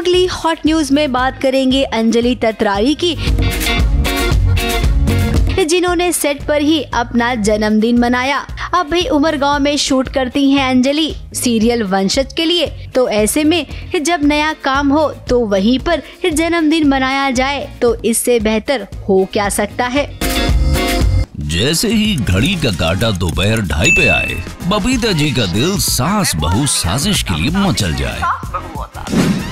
अगली hot news में बात करेंगे अंजलि तत्राई की, जिन्होंने सेट पर ही अपना जन्मदिन मनाया। अब भी उमर गाँव में शूट करती हैं अंजलि सीरियल वंशज के लिए। तो ऐसे में जब नया काम हो तो वहीं पर जन्मदिन मनाया जाए तो इससे बेहतर हो क्या सकता है? जैसे ही घड़ी का काटा दोपहर ढाई पे आए, बबीता जी का दिल सास बहु साजिश के लिए मचल जाए।